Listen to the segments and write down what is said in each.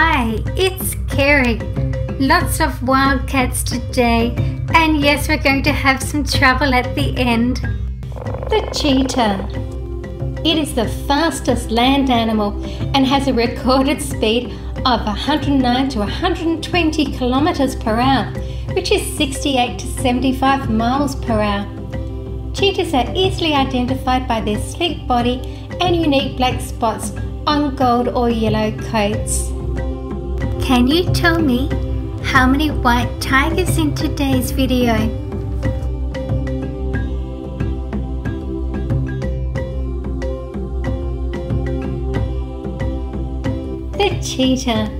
Hi, it's Kerry. Lots of wildcats today, and yes, we're going to have some trouble at the end. The cheetah. It is the fastest land animal and has a recorded speed of 109 to 120 kilometers per hour, which is 68 to 75 miles per hour. Cheetahs are easily identified by their sleek body and unique black spots on gold or yellow coats. Can you tell me how many white tigers in today's video? The cheetah.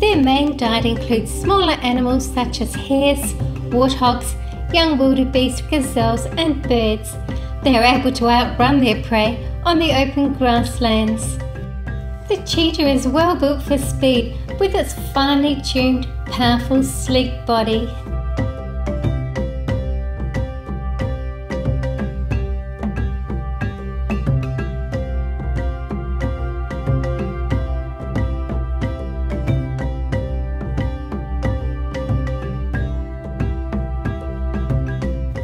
Their main diet includes smaller animals such as hares, warthogs, young wildebeest, gazelles and birds. They are able to outrun their prey on the open grasslands. The cheetah is well built for speed with its finely tuned, powerful, sleek body.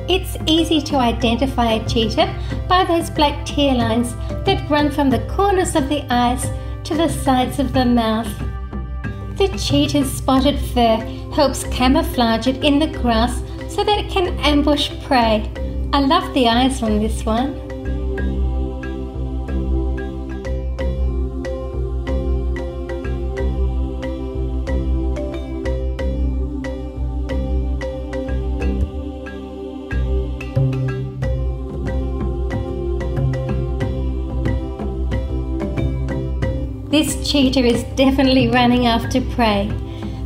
It's easy to identify a cheetah by those black tear lines that run from the corners of the eyes to the sides of the mouth. The cheetah's spotted fur helps camouflage it in the grass so that it can ambush prey. I love the eyes on this one. This cheetah is definitely running after prey.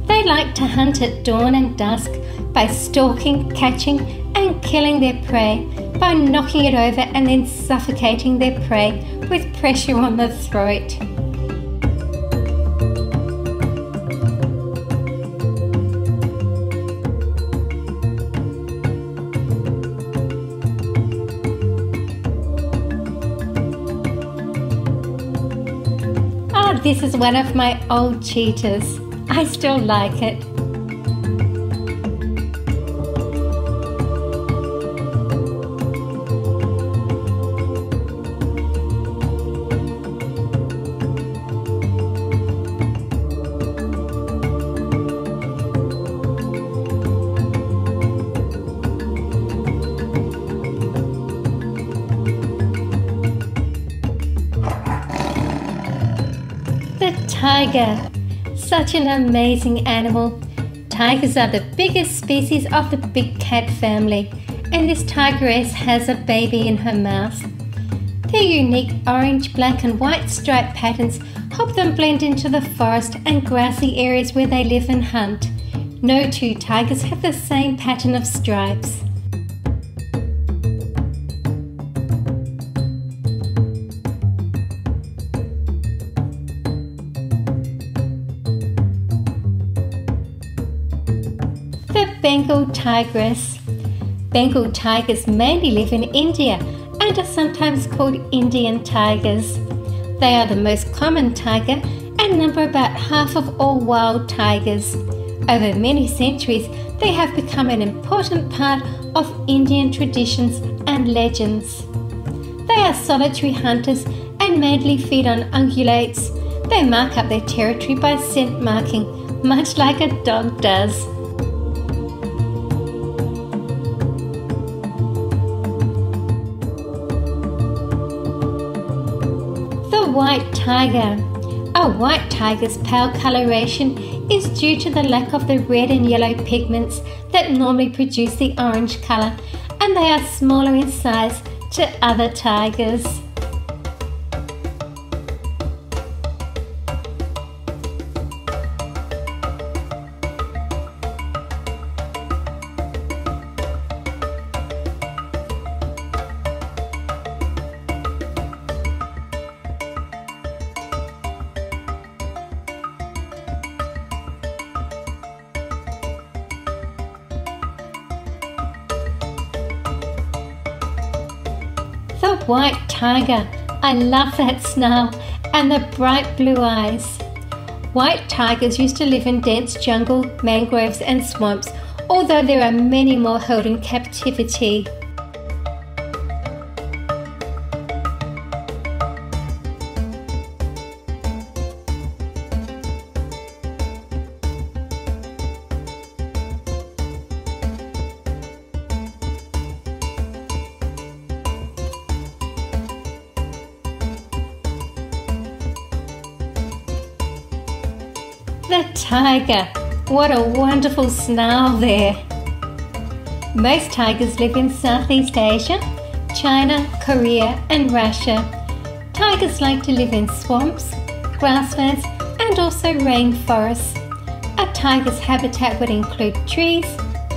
They like to hunt at dawn and dusk by stalking, catching, and killing their prey by knocking it over and then suffocating their prey with pressure on the throat. This is one of my old cheetahs. I still like it. Tiger. Such an amazing animal. Tigers are the biggest species of the big cat family, and this tigress has a baby in her mouth. Their unique orange, black, and white stripe patterns help them blend into the forest and grassy areas where they live and hunt. No two tigers have the same pattern of stripes. Bengal tigress. Bengal tigers mainly live in India and are sometimes called Indian tigers. They are the most common tiger and number about half of all wild tigers. Over many centuries, they have become an important part of Indian traditions and legends. They are solitary hunters and mainly feed on ungulates. They mark up their territory by scent marking, much like a dog does. Tiger. A white tiger's pale coloration is due to the lack of the red and yellow pigments that normally produce the orange color, and they are smaller in size to other tigers. White tiger. I love that snarl and the bright blue eyes. White tigers used to live in dense jungle, mangroves, and swamps, although there are many more held in captivity. Tiger. What a wonderful snarl there. Most tigers live in Southeast Asia, China, Korea, and Russia. Tigers like to live in swamps, grasslands, and also rainforests. A tiger's habitat would include trees,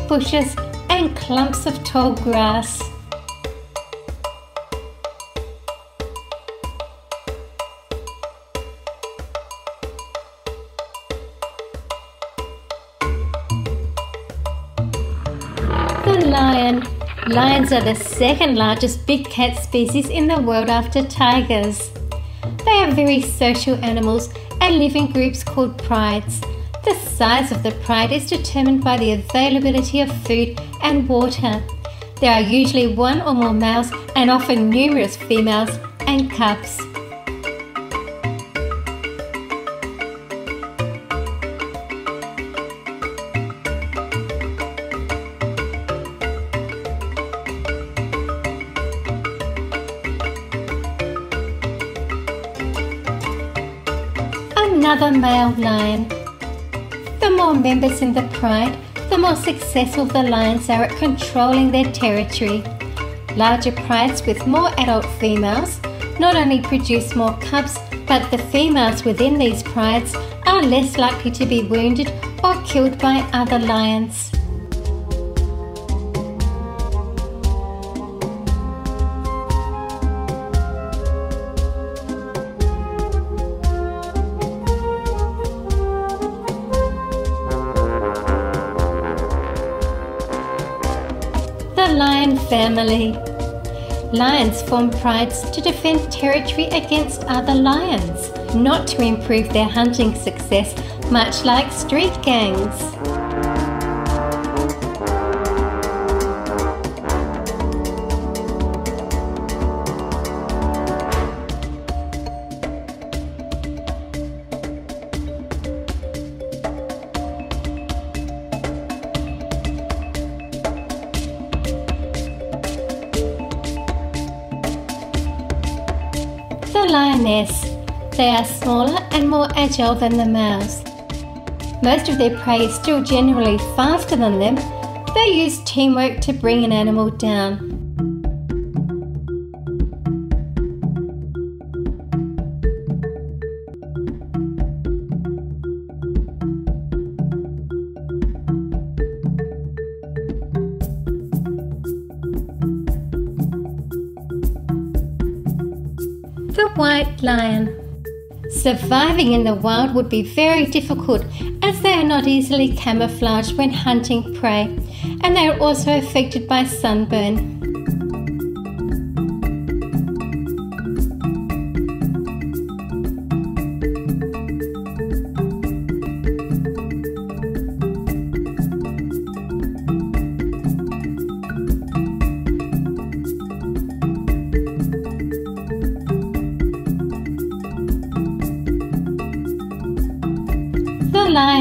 bushes, and clumps of tall grass. Lions are the second largest big cat species in the world after tigers. They are very social animals and live in groups called prides. The size of the pride is determined by the availability of food and water. There are usually one or more males and often numerous females and cubs. Male lion. The more members in the pride, the more successful the lions are at controlling their territory. Larger prides with more adult females not only produce more cubs, but the females within these prides are less likely to be wounded or killed by other lions. Family. Lions form prides to defend territory against other lions, not to improve their hunting success, much like street gangs. Lioness. They are smaller and more agile than the males. Most of their prey is still generally faster than them. They use teamwork to bring an animal down. Surviving in the wild would be very difficult as they are not easily camouflaged when hunting prey and they are also affected by sunburn.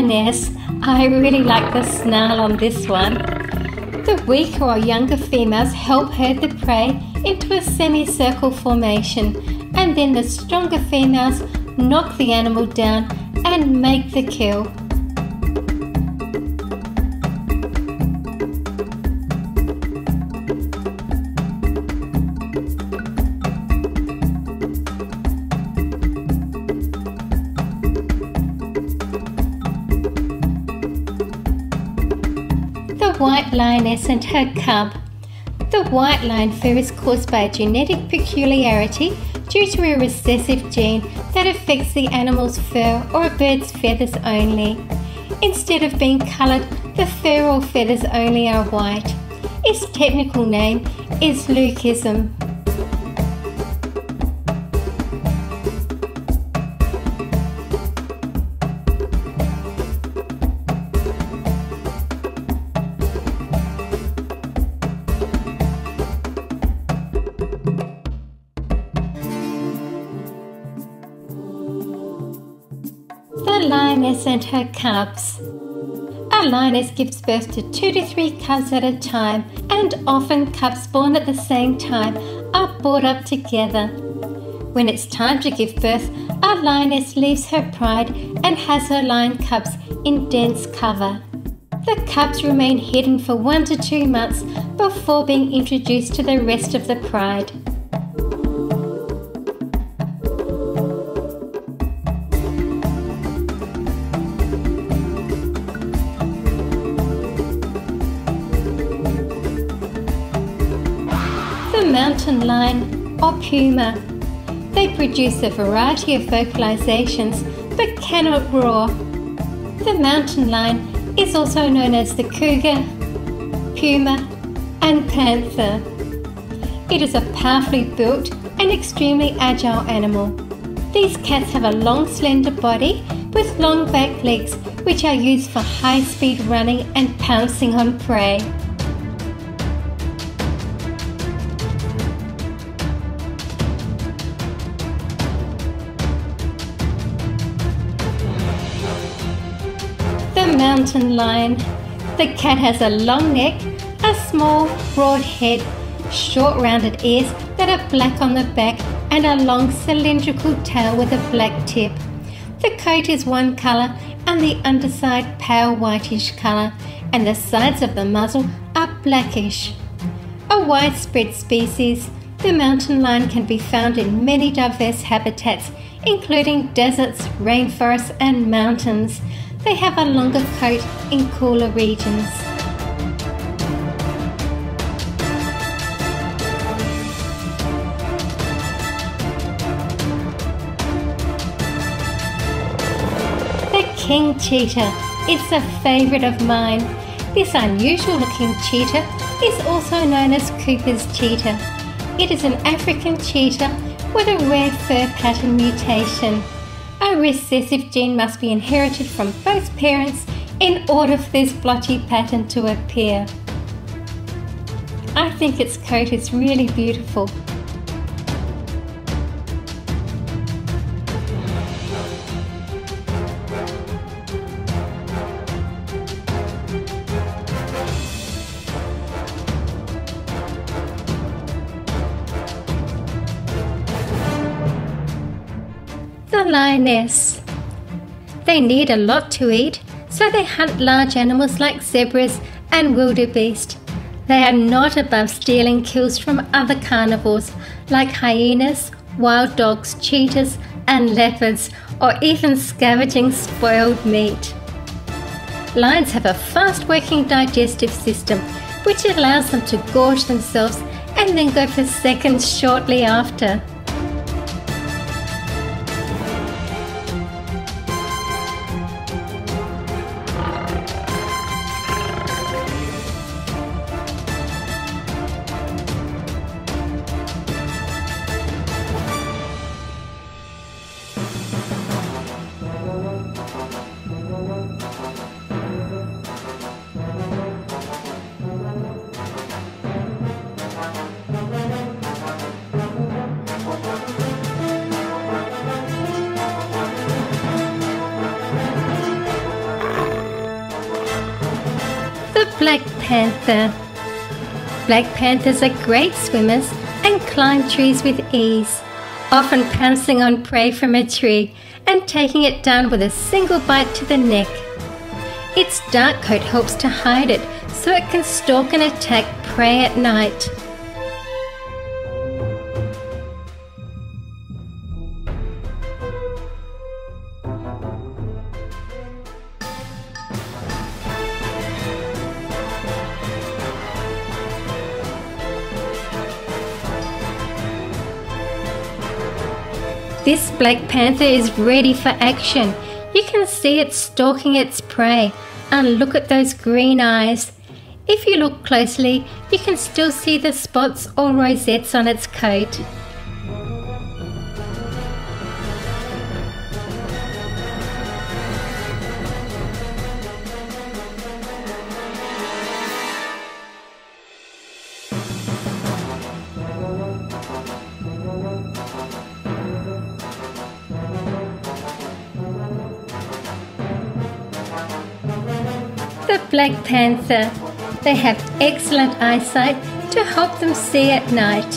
Lioness. I really like the snarl on this one. The weaker or younger females help herd the prey into a semicircle formation, and then the stronger females knock the animal down and make the kill. Lioness and her cub. The white line fur is caused by a genetic peculiarity due to a recessive gene that affects the animal's fur or a bird's feathers only. Instead of being coloured, the fur or feathers only are white. Its technical name is leucism. Her cubs. A lioness gives birth to two to three cubs at a time, and often cubs born at the same time are brought up together. When it's time to give birth, a lioness leaves her pride and has her lion cubs in dense cover. The cubs remain hidden for one to two months before being introduced to the rest of the pride. Mountain lion or puma. They produce a variety of vocalizations but cannot roar. The mountain lion is also known as the cougar, puma, and panther. It is a powerfully built and extremely agile animal. These cats have a long, slender body with long back legs, which are used for high speed running and pouncing on prey. Mountain lion. The cat has a long neck, a small, broad head, short rounded ears that are black on the back, and a long cylindrical tail with a black tip. The coat is one colour and the underside pale whitish colour, and the sides of the muzzle are blackish. A widespread species, the mountain lion can be found in many diverse habitats, including deserts, rainforests, and mountains. They have a longer coat in cooler regions. The king cheetah. It's a favorite of mine. This unusual looking cheetah is also known as Cooper's cheetah. It is an African cheetah with a rare fur pattern mutation. A recessive gene must be inherited from both parents in order for this blotchy pattern to appear. I think its coat is really beautiful. Lioness. They need a lot to eat, so they hunt large animals like zebras and wildebeest. They are not above stealing kills from other carnivores like hyenas, wild dogs, cheetahs, and leopards, or even scavenging spoiled meat. Lions have a fast working digestive system which allows them to gorge themselves and then go for seconds shortly after. Panther. Black panthers are great swimmers and climb trees with ease, often pouncing on prey from a tree and taking it down with a single bite to the neck. Its dark coat helps to hide it so it can stalk and attack prey at night. This black panther is ready for action. You can see it stalking its prey. And look at those green eyes. If you look closely, you can still see the spots or rosettes on its coat. They have excellent eyesight to help them see at night.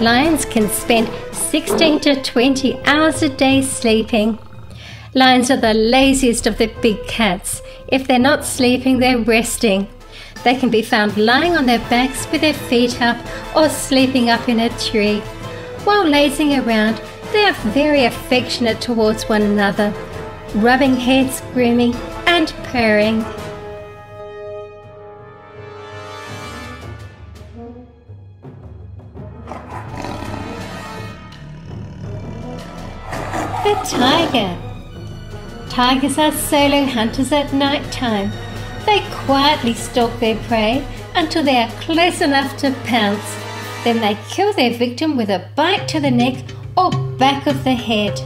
Lions can spend 16 to 20 hours a day sleeping. Lions are the laziest of the big cats. If they're not sleeping, they're resting. They can be found lying on their backs with their feet up or sleeping up in a tree. While lazing around, they are very affectionate towards one another, rubbing heads, grooming, and purring. Tiger. Tigers are solo hunters at night time. They quietly stalk their prey until they are close enough to pounce. Then they kill their victim with a bite to the neck or back of the head.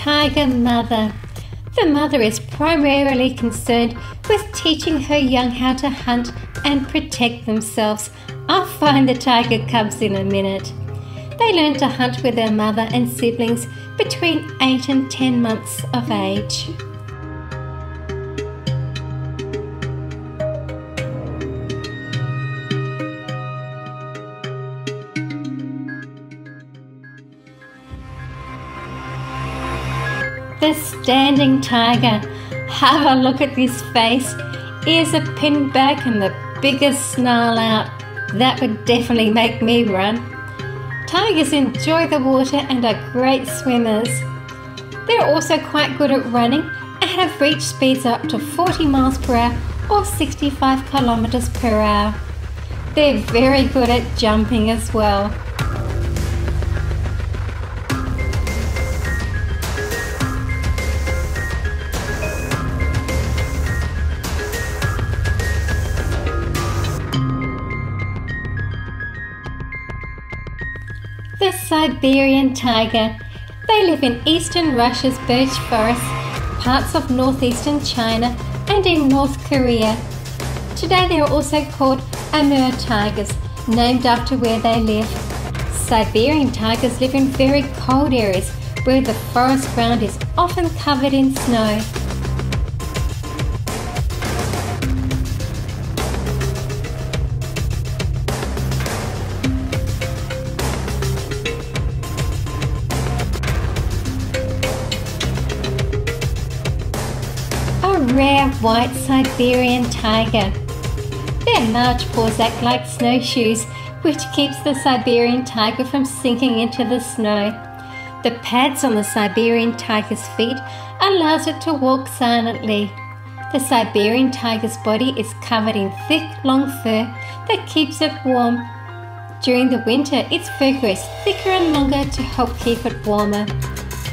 Tiger mother. The mother is primarily concerned with teaching her young how to hunt and protect themselves. I'll find the tiger cubs in a minute. They learn to hunt with their mother and siblings between 8 and 10 months of age. Standing tiger. Have a look at this face. Ears are pinned back and the biggest snarl out. That would definitely make me run. Tigers enjoy the water and are great swimmers. They're also quite good at running and have reached speeds up to 40 miles per hour or 65 kilometers per hour. They're very good at jumping as well. Siberian tiger. They live in eastern Russia's birch forests, parts of northeastern China, and in North Korea. Today they are also called Amur tigers, named after where they live. Siberian tigers live in very cold areas where the forest ground is often covered in snow. White Siberian tiger. Their large paws act like snowshoes, which keeps the Siberian tiger from sinking into the snow. The pads on the Siberian tiger's feet allows it to walk silently. The Siberian tiger's body is covered in thick, long fur that keeps it warm. During the winter, its fur grows thicker and longer to help keep it warmer.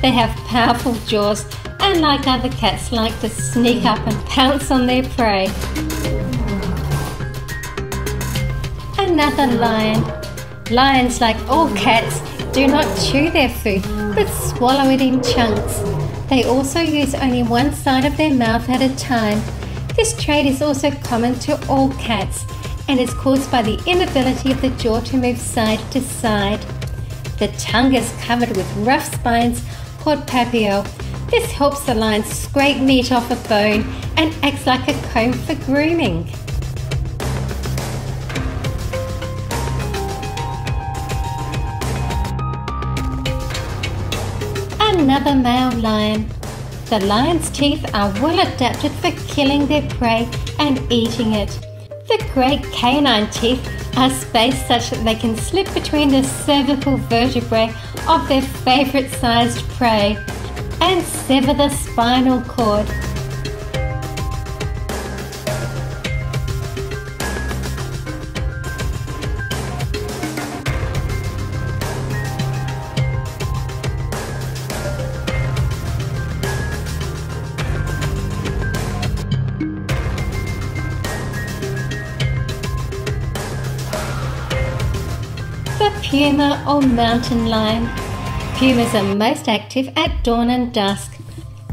They have powerful jaws and like other cats like to sneak up and pounce on their prey. Another lion. Lions, like all cats, do not chew their food but swallow it in chunks. They also use only one side of their mouth at a time. This trait is also common to all cats and is caused by the inability of the jaw to move side to side. The tongue is covered with rough spines called papillae this helps the lion scrape meat off a bone and acts like a comb for grooming. Another male lion. The lion's teeth are well adapted for killing their prey and eating it. The great canine teeth are spaced such that they can slip between the cervical vertebrae of their favourite sized prey and sever the spinal cord. The puma or mountain lion Pumas are most active at dawn and dusk.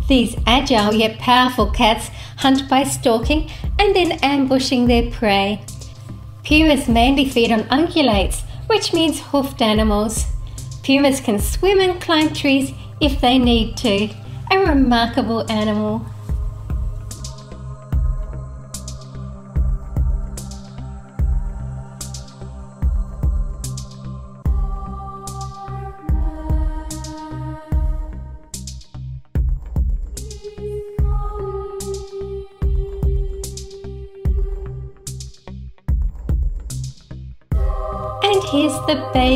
These agile yet powerful cats hunt by stalking and then ambushing their prey. Pumas mainly feed on ungulates, which means hoofed animals. Pumas can swim and climb trees if they need to. A remarkable animal.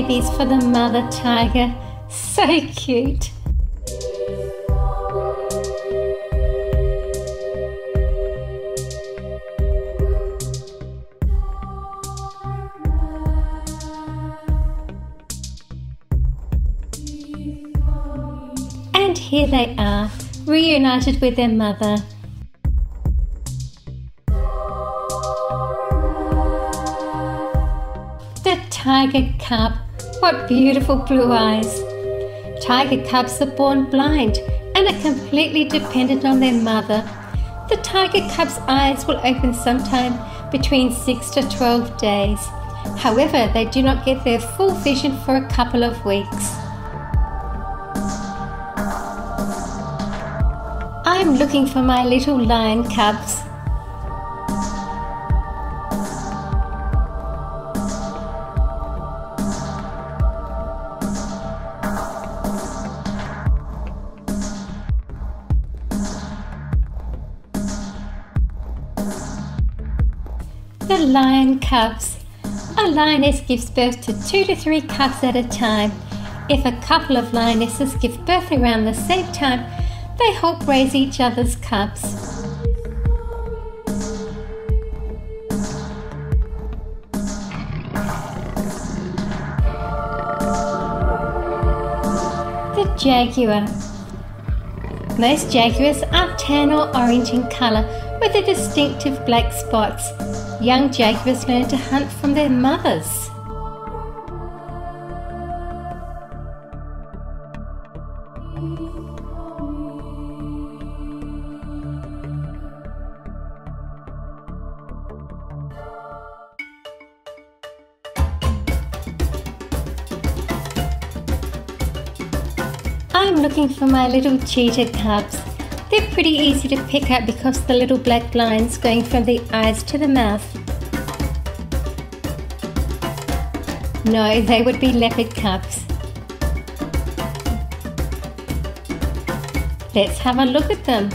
Babies for the mother tiger. So cute. And here they are, reunited with their mother. The tiger cub. What beautiful blue eyes. Tiger cubs are born blind and are completely dependent on their mother. The tiger cub's eyes will open sometime between 6 to 12 days. However, they do not get their full vision for a couple of weeks. I'm looking for my little lion cubs. The lion cubs. A lioness gives birth to two to three cubs at a time. If a couple of lionesses give birth around the same time, they help raise each other's cubs. The jaguar. Most jaguars are tan or orange in colour with distinctive black spots. Young jaguars learn to hunt from their mothers. I'm looking for my little cheetah cubs. They're pretty easy to pick up because the little black lines going from the eyes to the mouth. No, they would be leopard cubs. Let's have a look at them.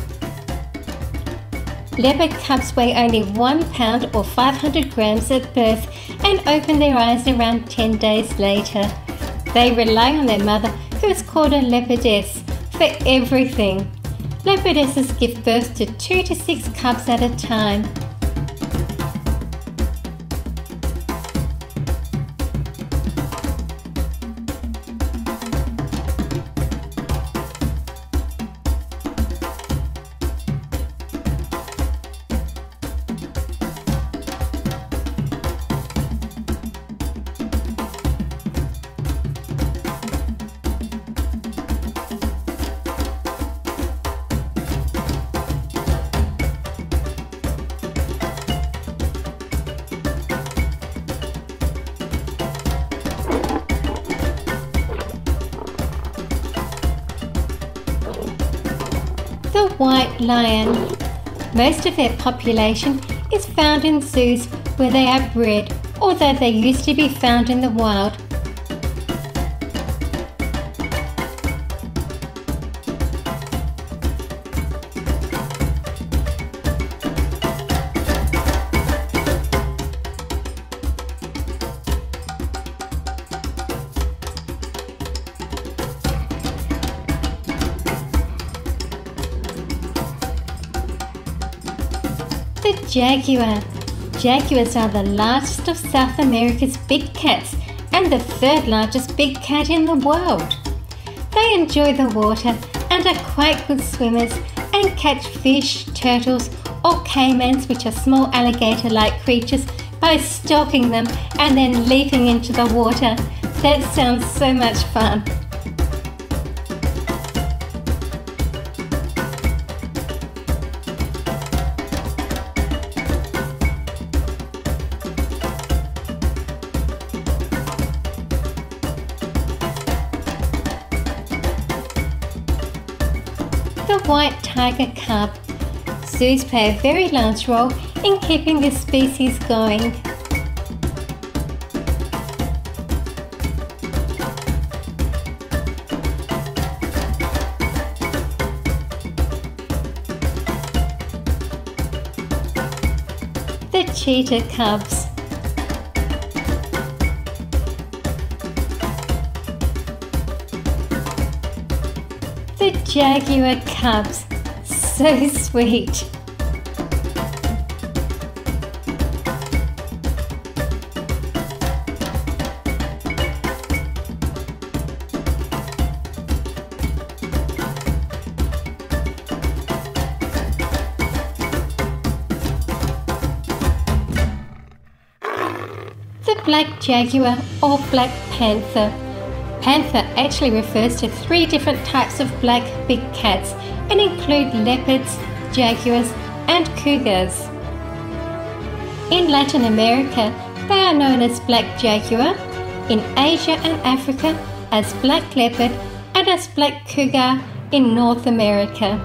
Leopard cubs weigh only one pound or 500 grams at birth and open their eyes around 10 days later. They rely on their mother, who is called a leopardess, for everything. Leopardesses give birth to two to six cubs at a time. White lion. Most of their population is found in zoos where they are bred, although they used to be found in the wild. Jaguar. Jaguars are the largest of South America's big cats and the third largest big cat in the world. They enjoy the water and are quite good swimmers and catch fish, turtles, or caimans, which are small alligator like creatures, by stalking them and then leaping into the water. That sounds so much fun. Cub. Zoos play a very large role in keeping this species going. The cheetah cubs. The jaguar cubs. So sweet. The black jaguar or black panther. Panther actually refers to three different types of black big cats and include leopards, jaguars, and cougars. In Latin America, they are known as black jaguar, in Asia and Africa as black leopard, and as black cougar in North America.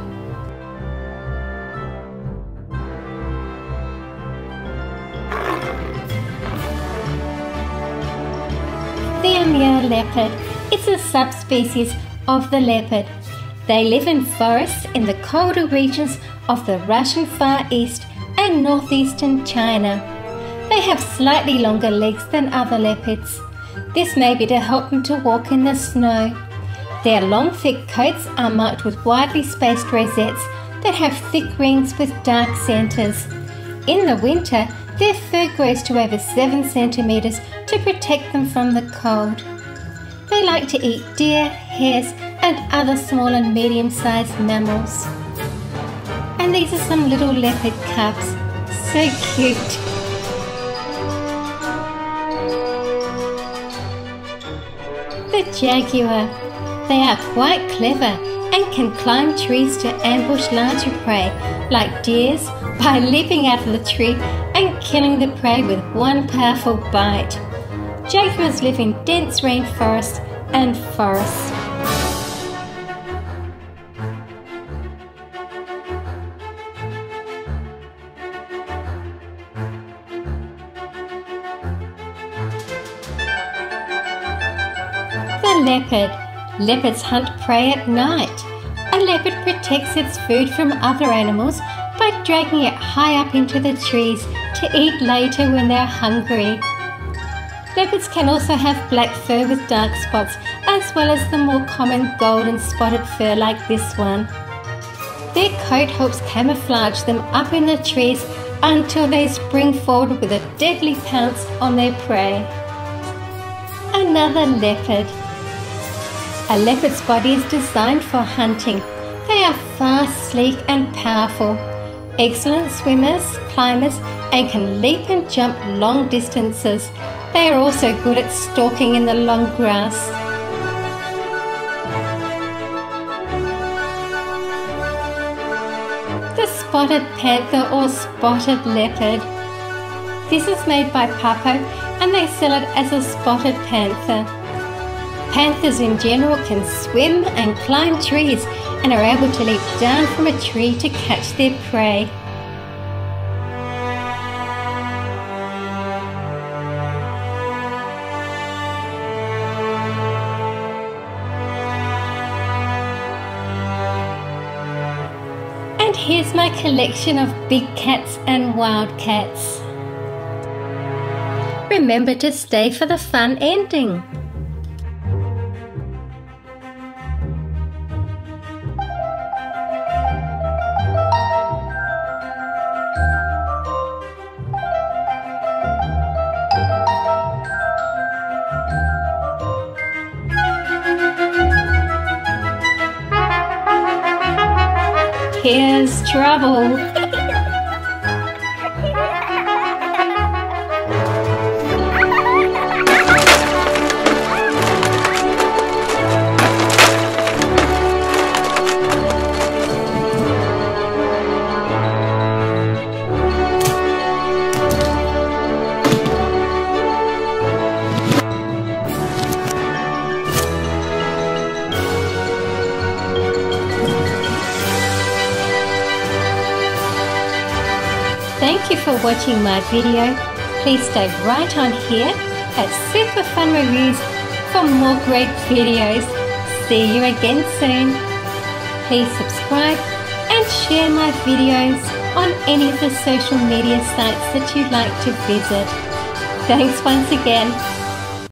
The Amur leopard is a subspecies of the leopard. They live in forests in the colder regions of the Russian Far East and northeastern China. They have slightly longer legs than other leopards. This may be to help them to walk in the snow. Their long, thick coats are marked with widely spaced rosettes that have thick rings with dark centres. In the winter, their fur grows to over 7 centimetres to protect them from the cold. They like to eat deer, hares, and other small and medium sized mammals. And these are some little leopard cubs. So cute. The jaguar. They are quite clever and can climb trees to ambush larger prey like deers by leaping out of the tree and killing the prey with one powerful bite. Jaguars live in dense rainforests and forests. Leopard. Leopards hunt prey at night. A leopard protects its food from other animals by dragging it high up into the trees to eat later when they're hungry. Leopards can also have black fur with dark spots, as well as the more common golden spotted fur like this one. Their coat helps camouflage them up in the trees until they spring forward with a deadly pounce on their prey. Another leopard. A leopard's body is designed for hunting. They are fast, sleek, and powerful. Excellent swimmers, climbers, and can leap and jump long distances. They are also good at stalking in the long grass. The spotted panther or spotted leopard. This is made by Papo and they sell it as a spotted panther. Panthers in general can swim and climb trees and are able to leap down from a tree to catch their prey. And here's my collection of big cats and wild cats. Remember to stay for the fun ending. Here's trouble. For watching my video. Please stay right on here at Super Fun Reviews for more great videos. See you again soon. Please subscribe and share my videos on any of the social media sites that you'd like to visit. Thanks once again.